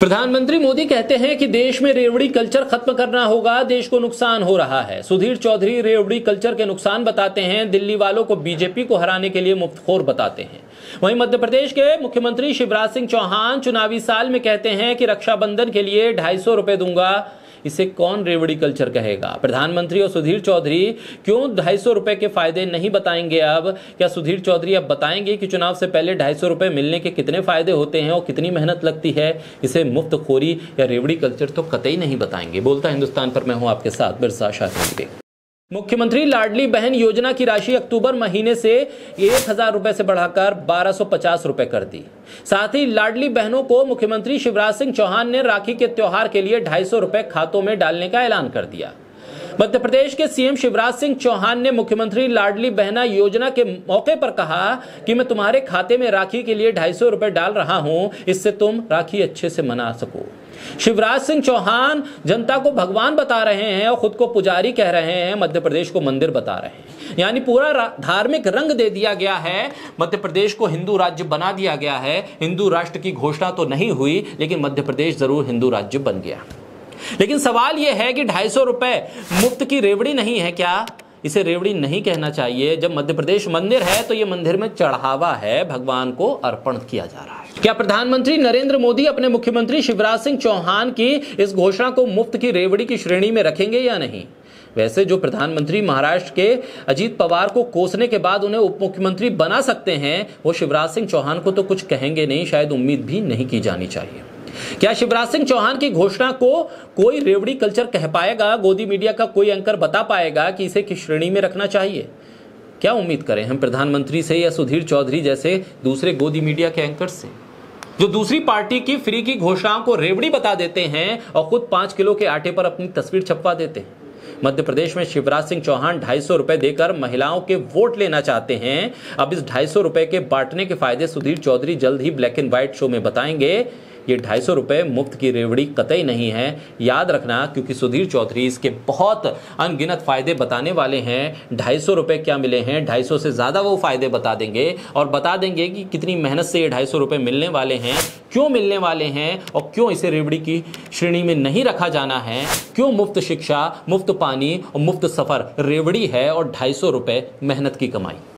प्रधानमंत्री मोदी कहते हैं कि देश में रेवड़ी कल्चर खत्म करना होगा, देश को नुकसान हो रहा है। सुधीर चौधरी रेवड़ी कल्चर के नुकसान बताते हैं, दिल्ली वालों को बीजेपी को हराने के लिए मुफ्तखोर बताते हैं। वहीं मध्य प्रदेश के मुख्यमंत्री शिवराज सिंह चौहान चुनावी साल में कहते हैं कि रक्षाबंधन के लिए ढाई सौ रुपए दूँगा इसे कौन रेवड़ी कल्चर कहेगा? प्रधानमंत्री और सुधीर चौधरी क्यों ढाई सौ रुपए के फ़ायदे नहीं बताएँगे अब? क्या सुधीर चौधरी अब बताएँगे कि चुनाव से पहले ढाई सौ रुपए मिलने के कितने फ़ायदे होते हैं और कितनी मेहनत लगती है? इसे मुफ़्त खोरी या रेवड़ी कल्चर तो कतई नहीं बताएँगे। बोलता हिंदुस्तान पर मैं हूँ आपके साथ, बिरसा शाह मुख्यमंत्री लाडली बहन योजना की राशि अक्टूबर महीने से एक हज़ार रुपए से बढ़ाकर बारह सौ पचास रुपए कर दी। साथ ही लाडली बहनों को मुख्यमंत्री शिवराज सिंह चौहान ने राखी के त्योहार के लिए ढाई सौ रुपए खातों में डालने का ऐलान कर दिया। मध्य प्रदेश के सीएम शिवराज सिंह चौहान ने मुख्यमंत्री लाडली बहना योजना के मौके पर कहा कि मैं तुम्हारे खाते में राखी के लिए ढाई सौ रुपए डाल रहा हूँ, इससे तुम राखी अच्छे से मना सको। शिवराज सिंह चौहान जनता को भगवान बता रहे हैं और खुद को पुजारी कह रहे हैं मध्य प्रदेश को मंदिर बता रहे हैं। यानी पूरा धार्मिक रंग दे दिया गया है मध्य प्रदेश को हिंदू राज्य बना दिया गया है। हिंदू राष्ट्र की घोषणा तो नहीं हुई, लेकिन मध्य प्रदेश ज़रूर हिंदू राज्य बन गया। लेकिन सवाल यह है कि ढाई सौ रुपए मुफ़्त की रेवड़ी नहीं है क्या? इसे रेवड़ी नहीं कहना चाहिए। जब मध्य प्रदेश मंदिर है तो यह मंदिर में चढ़ावा है। भगवान को अर्पण किया जा रहा है। क्या प्रधानमंत्री नरेंद्र मोदी अपने मुख्यमंत्री शिवराज सिंह चौहान की इस घोषणा को मुफ़्त की रेवड़ी की श्रेणी में रखेंगे या नहीं? वैसे जो प्रधानमंत्री महाराष्ट्र के अजीत पवार को कोसने के बाद उन्हें उप मुख्यमंत्री बना सकते हैं, वो शिवराज सिंह चौहान को तो कुछ कहेंगे नहीं, शायद उम्मीद भी नहीं की जानी चाहिए। क्या शिवराज सिंह चौहान की घोषणा को कोई रेवड़ी कल्चर कह पाएगा? गोदी मीडिया का कोई एंकर बता पाएगा कि इसे किस श्रेणी में रखना चाहिए? क्या उम्मीद करें हम प्रधानमंत्री से या सुधीर चौधरी जैसे दूसरे गोदी मीडिया के एंकर से? जो दूसरी पार्टी की फ्री की घोषणाओं को रेवड़ी बता देते हैं और खुद पाँच किलो के आटे पर अपनी तस्वीर छपवा देते हैं। मध्य प्रदेश में शिवराज सिंह चौहान ढाई सौ रुपए देकर महिलाओं के वोट लेना चाहते हैं। अब इस ढाई सौ रुपए के बांटने के फ़ायदे सुधीर चौधरी जल्द ही ब्लैक एंड व्हाइट शो में बताएँगे। ये ढाई सौ रुपये मुफ़्त की रेवड़ी कतई नहीं है। याद रखना, क्योंकि सुधीर चौधरी इसके बहुत अनगिनत फ़ायदे बताने वाले हैं। ढाई सौ रुपये क्या मिले हैं? ढाई सौ से ज़्यादा वो फ़ायदे बता देंगे और बता देंगे कि कितनी मेहनत से ये ढाई सौ रुपये मिलने वाले हैं, क्यों मिलने वाले हैं और क्यों इसे रेवड़ी की श्रेणी में नहीं रखा जाना है। क्यों मुफ़्त शिक्षा, मुफ़्त पानी और मुफ़्त सफ़र, रेवड़ी है और ढाई सौ रुपये मेहनत की कमाई।